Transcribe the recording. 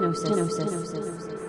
Gnosis. Gnosis.